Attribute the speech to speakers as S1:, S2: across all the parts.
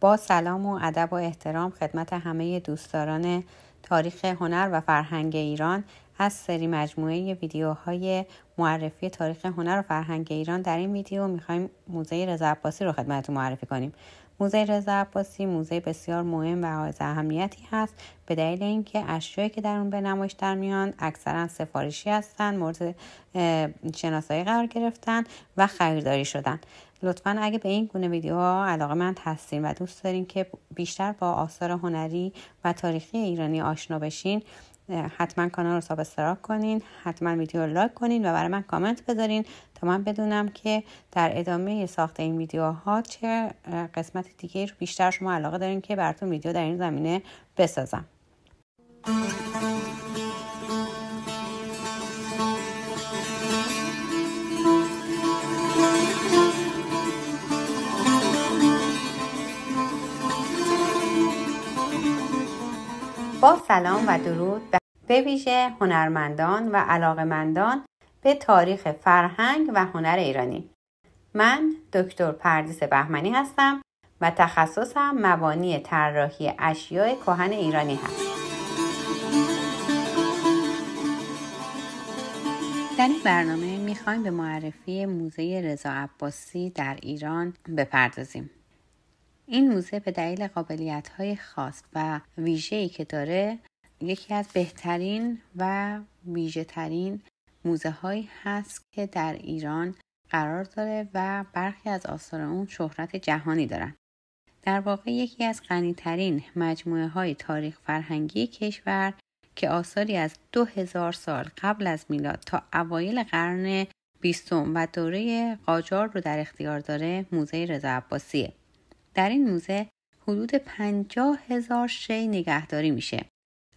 S1: با سلام و ادب و احترام خدمت همه دوستداران تاریخ هنر و فرهنگ ایران از سری مجموعه ویدیوهای معرفی تاریخ هنر و فرهنگ ایران در این ویدیو می‌خوایم موزه رضا عباسی رو خدمتتون معرفی کنیم. موزه رضا عباسی موزه بسیار مهم و حائز اهمیتی هست به دلیل اینکه اشیایی که در اون به نمایش در میان اکثرا سفارشی هستند مورد شناسایی قرار گرفتن و خریداری شدن. لطفا اگه به این گونه ویدیوها علاقه مند هستین و دوست دارین که بیشتر با آثار هنری و تاریخی ایرانی آشنا بشین حتما کانال رو subscribe کنین حتما ویدیو رو like کنین و برای من کامنت بذارین تا من بدونم که در ادامه ساخت این ویدیوها چه قسمت دیگه رو بیشتر شما علاقه دارین که براتون ویدیو در این زمینه بسازم. با سلام و درود به ویژه هنرمندان و علاقمندان به تاریخ فرهنگ و هنر ایرانی. من دکتر پردیس بهمنی هستم و تخصصم مبانی طراحی اشیاء کهن ایرانی هست. در این برنامه می‌خوایم به معرفی موزه رضا عباسی در ایران بپردازیم. این موزه به دلیل قابلیت های خاص و ویژه‌ای که داره یکی از بهترین و ویژه ترین موزه هایی هست که در ایران قرار داره و برخی از آثار اون شهرت جهانی دارن. در واقع یکی از غنیترین مجموعه های تاریخ فرهنگی کشور که آثاری از دو هزار سال قبل از میلاد تا اوایل قرن بیستم و دوره قاجار رو در اختیار داره موزه رضا عباسیه. در این موزه حدود پنجاه هزار شی نگهداری میشه.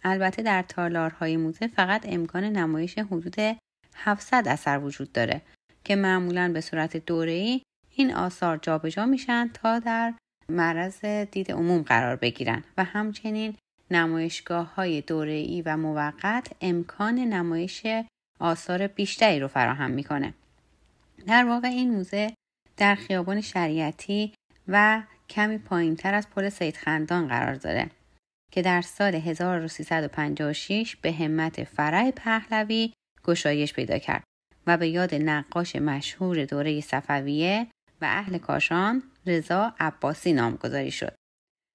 S1: البته در تالارهای موزه فقط امکان نمایش حدود 700 اثر وجود داره که معمولا به صورت دوره‌ای این آثار جابجا میشن تا در معرض دید عموم قرار بگیرن و همچنین نمایشگاه های دوره‌ای و موقت امکان نمایش آثار بیشتری رو فراهم می‌کنه. در واقع این موزه در خیابان شریعتی و کمی پایین تر از پل سید خندان قرار داره که در سال 1356 به همت فرع پهلوی گشایش پیدا کرد و به یاد نقاش مشهور دوره صفویه و اهل کاشان رضا عباسی نامگذاری شد.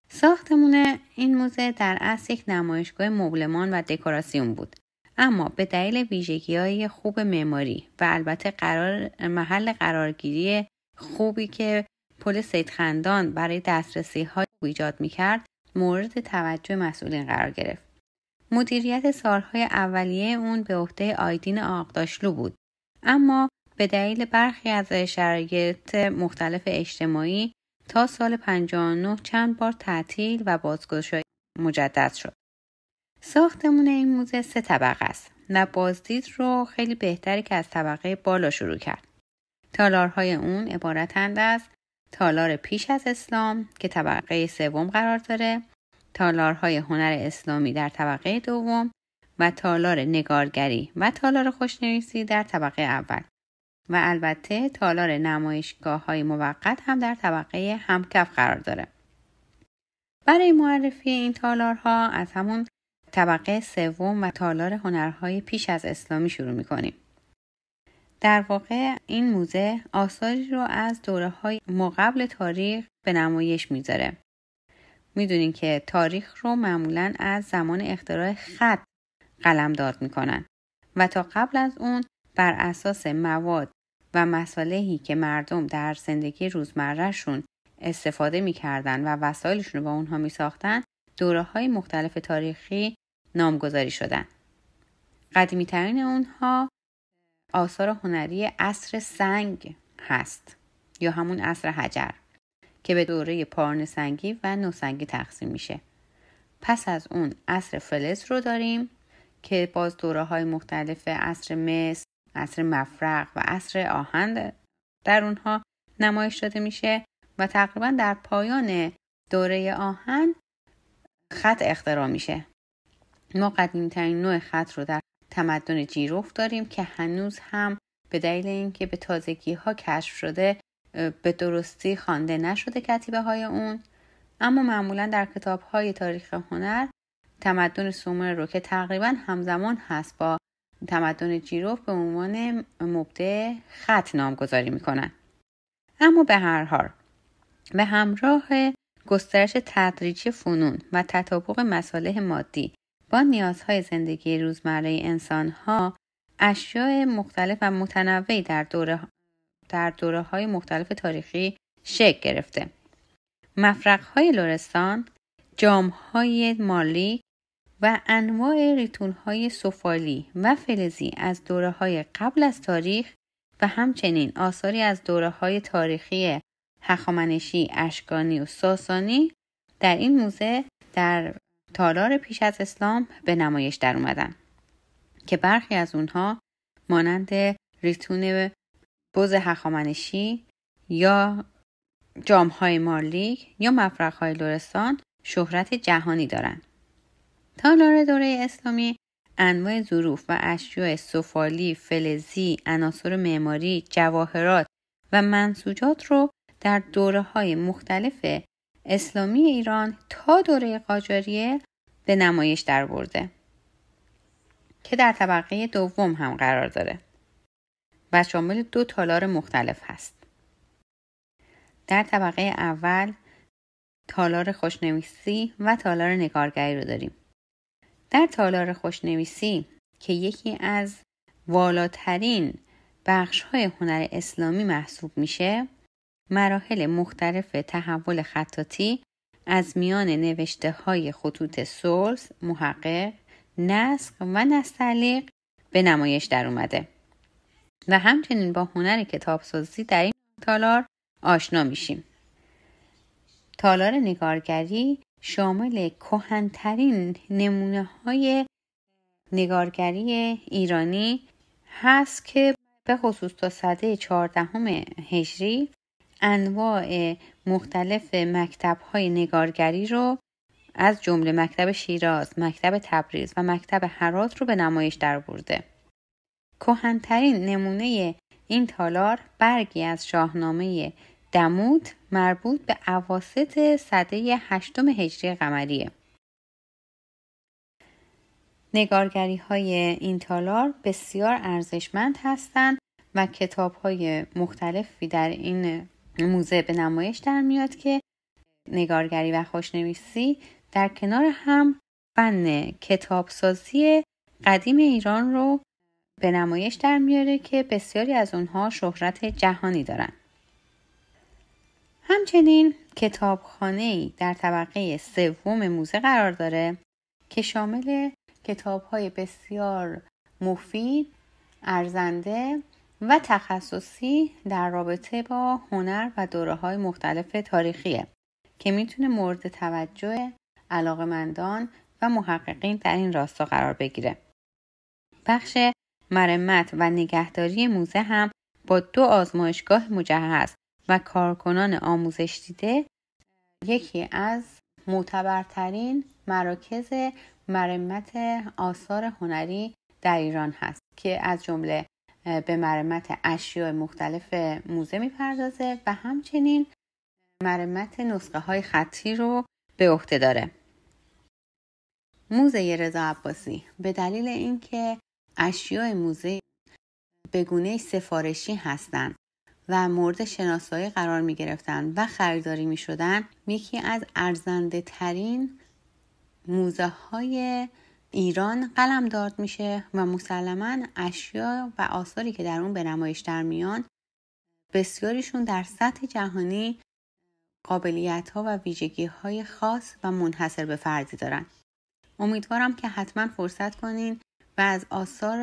S1: ساختمون این موزه در اصل یک نمایشگاه مبلمان و دکوراسیون بود اما به دلیل ویژگی های خوب معماری و البته قرار محل قرارگیری خوبی که پل سیدخندان برای دسترسی های ایجاد می کرد مورد توجه مسئولین قرار گرفت. مدیریت سالهای اولیه اون به عهده آیدین آقداشلو بود اما به دلیل برخی از شرایط مختلف اجتماعی تا سال 59 چند بار تعطیل و بازگشایی مجدد شد. ساختمون این موزه سه طبقه است و بازدید رو خیلی بهتری که از طبقه بالا شروع کرد. تالارهای اون عبارتند از تالار پیش از اسلام که طبقه سوم قرار داره تالارهای هنر اسلامی در طبقه دوم و تالار نگارگری و تالار خوشنویسی در طبقه اول و البته تالار نمایشگاه های موقت هم در طبقه همکف قرار داره. برای معرفی این تالارها از همون طبقه سوم و تالار هنرهای پیش از اسلامی شروع می‌کنیم. در واقع این موزه آثاری رو از دوره های مقبل تاریخ به نمایش می‌ذاره. می‌دونین که تاریخ رو معمولا از زمان اختراع خط قلمداد می‌کنن و تا قبل از اون بر اساس مواد و مسالهی که مردم در زندگی روزمرهشون استفاده می‌کردن و وسایلشون رو با اونها میساختن دوره های مختلف تاریخی نامگذاری شدن. قدیمی ترین اونها آثار هنری اصر سنگ هست یا همون اصر حجر که به دوره پارن سنگی و نوسنگی تقسیم میشه. پس از اون اصر فلز رو داریم که باز دوره های مختلف اصر مس، اصر مفرق و اصر آهن در اونها نمایش داده میشه و تقریبا در پایان دوره آهن خط اختراع میشه. ما قدیمترین نوع خط رو در تمدن جیروف داریم که هنوز هم به دلیل اینکه به تازگی ها کشف شده به درستی خوانده نشده کتیبه های اون. اما معمولا در کتاب های تاریخ هنر تمدن سومر رو که تقریبا همزمان هست با تمدن جیروف به عنوان مبدع خط نامگذاری می‌کنن. اما به هر حال به همراه گسترش تدریجی فنون و تطابق مصالح مادی با نیازهای زندگی روزمره انسانها اشیاء مختلف و متنوعی در دوره, در دوره های مختلف تاریخی شکل گرفته. مفرق های لورستان، جام های مالی و انواع ریتون های سفالی و فلزی از دوره های قبل از تاریخ و همچنین آثاری از دوره های تاریخی هخامنشی، اشکانی و ساسانی در این موزه در تالار پیش از اسلام به نمایش در اومدن که برخی از اونها مانند ریتون بز هخامنشی یا جامهای مارلیک یا مفرقهای لورستان شهرت جهانی دارند. تالار دوره اسلامی انواع ظروف و اشیاء سفالی، فلزی، عناصر معماری، جواهرات و منسوجات رو در دوره های مختلف اسلامی ایران تا دوره قاجاریه به نمایش در برده که در طبقه دوم هم قرار داره و شامل دو تالار مختلف هست. در طبقه اول تالار خوشنویسی و تالار نگارگری رو داریم. در تالار خوشنویسی که یکی از والاترین بخش های هنر اسلامی محسوب میشه مراحل مختلف تحول خطاطی از میان نوشته های خطوط سلس، محقق، نسق و نستعلیق به نمایش در اومده و همچنین با هنر کتابسازی در این تالار آشنا میشیم. تالار نگارگری شامل کهنترین نمونه های نگارگری ایرانی هست که به خصوص تا صده چهاردهم هجری انواع مختلف مکتب های نگارگری رو از جمله مکتب شیراز، مکتب تبریز و مکتب هرات رو به نمایش در برده. کهنترین نمونه این تالار برگی از شاهنامه دمود مربوط به عواست صده هشتم هجری قمریه. نگارگری های این تالار بسیار ارزشمند هستند و کتاب های مختلفی در این موزه به نمایش در میاد که نگارگری و خوشنویسی در کنار هم فن کتابسازی قدیم ایران رو به نمایش در میاره که بسیاری از اونها شهرت جهانی دارن. همچنین کتابخانه در طبقه سوم موزه قرار داره که شامل کتاب های بسیار مفید، ارزنده و تخصصی در رابطه با هنر و دوره های مختلف تاریخیه که می‌تونه مورد توجه علاقمندان و محققین در این راستا قرار بگیره. بخش مرمت و نگهداری موزه هم با دو آزمایشگاه مجهز و کارکنان آموزش دیده یکی از معتبرترین مراکز مرمت آثار هنری در ایران هست که از جمله به مرمت اشیاء مختلف موزه می‌پردازه و همچنین مرمت نسخه های خطی رو به عهده داره. موزه رضا عباسی به دلیل اینکه اشیاء موزه به گونه سفارشی هستند و مورد شناسایی قرار می گرفتن و خریداری می شدن یکی از ارزنده ترین موزه های ایران قلم دارد میشه و مسلما اشیا و آثاری که در اون به نمایش در میان بسیاریشون در سطح جهانی قابلیت ها و ویژگی های خاص و منحصر به فردی دارن. امیدوارم که حتما فرصت کنین و از آثار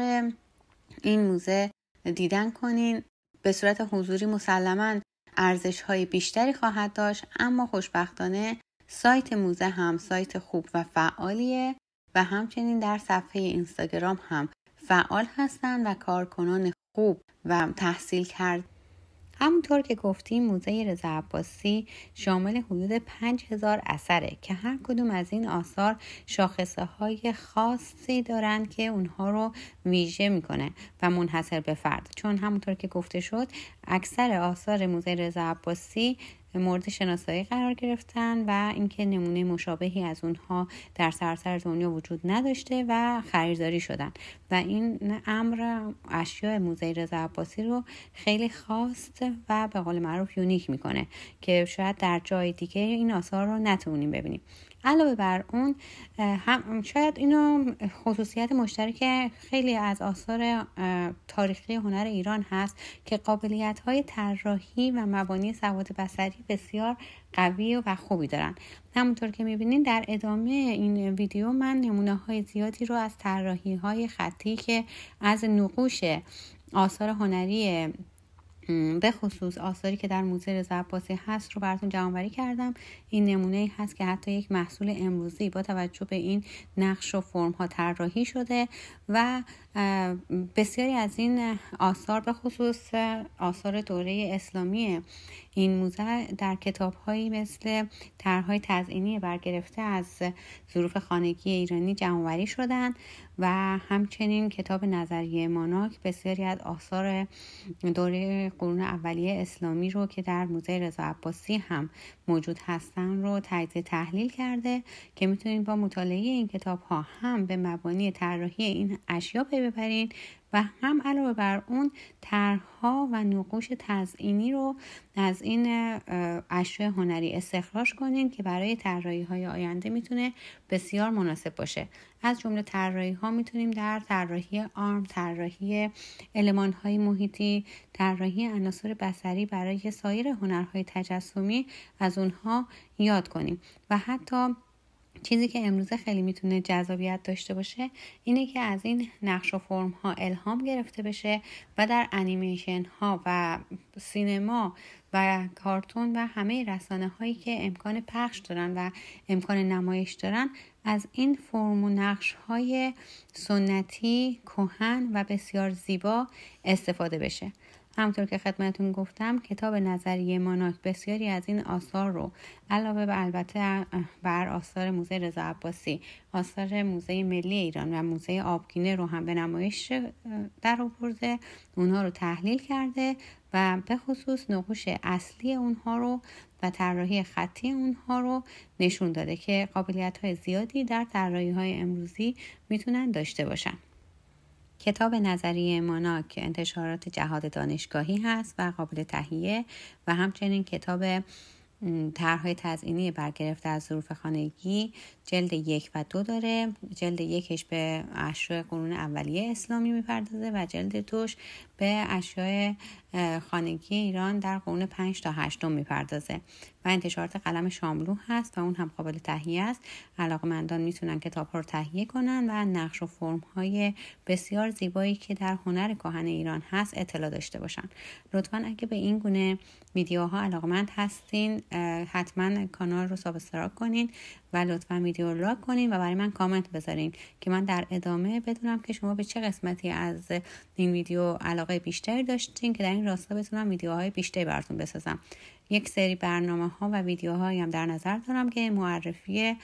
S1: این موزه دیدن کنین. به صورت حضوری مسلما ارزش های بیشتری خواهد داشت اما خوشبختانه سایت موزه هم سایت خوب و فعالیه. و همچنین در صفحه اینستاگرام هم فعال هستند و کارکنان خوب و تحصیل کرد. همونطور که گفتیم موزه رضا عباسی شامل حدود 5000 اثره که هر کدوم از این آثار شاخصه های خاصی دارند که اونها رو ویژه می‌کنه و منحصر به فرد. چون همونطور که گفته شد اکثر آثار موزه رضا عباسی مورد شناسایی قرار گرفتن و اینکه نمونه مشابهی از اونها در سراسر دنیا وجود نداشته و خریداری شدن. و این امر اشیاء موزه رضا عباسی رو خیلی خاص و به قول معروف یونیک می‌کنه که شاید در جای دیگه این آثار رو نتونیم ببینیم. علاوه بر اون هم شاید اینو خصوصیت مشترک خیلی از آثار تاریخی هنر ایران هست که قابلیت های طراحی و مبانی سواد بسری بسیار قوی و خوبی دارن. همونطور که می‌بینید در ادامه این ویدیو من نمونه های زیادی رو از طراحی های خطی که از نقوش آثار هنری به خصوص آثاری که در موزه رضا هست رو براتون جمعآوری کردم این نمونه هست که حتی یک محصول امروزی با توجه به این نقش و فرم ها طراحی شده و بسیاری از این آثار به خصوص آثار دوره اسلامی این موزه در کتاب هایی مثل طرحهای تزئینی برگرفته از ظروف خانگی ایرانی جمعآوری شدن و همچنین کتاب نظریه ماناک بسیاری از آثار دوره قرون اولیه اسلامی رو که در موزه رضا عباسی هم موجود رو تجزیه تحلیل کرده که می‌تونید با مطالعه این کتاب ها هم به مبانی طراحی این اشیا پی ببرید و هم علاوه بر اون طرحها و نقوش تزئینی رو از این اشیاء هنری استخراج کنین که برای طراحی های آینده می‌تونه بسیار مناسب باشه. از جمله طراحی ها می‌تونیم در طراحی آرم طراحی المان های محیطی طراحی عناصر بصری برای سایر هنرهای تجسمی از اونها یاد کنیم. و حتی چیزی که امروزه خیلی می‌تونه جذابیت داشته باشه اینه که از این نقش و فرم ها الهام گرفته بشه و در انیمیشن ها و سینما و کارتون و همه رسانه هایی که امکان پخش دارن و امکان نمایش دارن از این فرم و نقش های سنتی کهن و بسیار زیبا استفاده بشه. همطور که خدمتون گفتم کتاب نظریه ماناک بسیاری از این آثار رو علاوه به البته بر آثار موزه رضا عباسی آثار موزه ملی ایران و موزه آبگینه رو هم به نمایش در آورده. اونها رو تحلیل کرده و به خصوص نقوش اصلی اونها رو و طراحی خطی اونها رو نشون داده که قابلیت های زیادی در طراحی های امروزی می‌تونن داشته باشن. کتاب نظریه ماناک انتشارات جهاد دانشگاهی هست و قابل تهیه و همچنین کتاب طرحهای تزئینی برگرفته از ظروف خانگی جلد یک و دو داره. جلد یکش به اشیاء قرون اولیه اسلامی می‌پردازه و جلد دوش به اشیاء خانگی ایران در قرون پنج تا هشتم می‌پردازه و انتشارات قلم شاملو هست و اون هم قابل تهیه است. مندان می‌تونن کتاب ها رو تهیه کنن و نقش و فرم های بسیار زیبایی که در هنر کهن ایران هست اطلاع داشته باشن. لطفا اگه به این گونه ویدیوها علاقمند هستین حتما کانال رو subscribe کنین و لطفا ویدیو رو like کنین و برای من کامنت بذارین که من در ادامه بدونم که شما به چه قسمتی از این ویدیو علاقه بیشتری داشتین که در این راستا بتونم ویدیوهای بیشتری براتون بسازم. یک سری برنامه ها و ویدیوهایی هم در نظر دارم که معرفی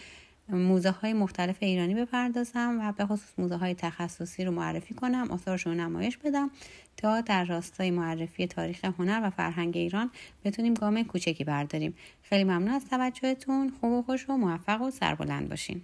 S1: موزه های مختلف ایرانی بپردازم و به خصوص موزه های تخصصی رو معرفی کنم آثارشون نمایش بدم تا در راستای معرفی تاریخ هنر و فرهنگ ایران بتونیم گام کوچکی برداریم. خیلی ممنون از توجهتون خوب و خوش و موفق و سربلند باشین.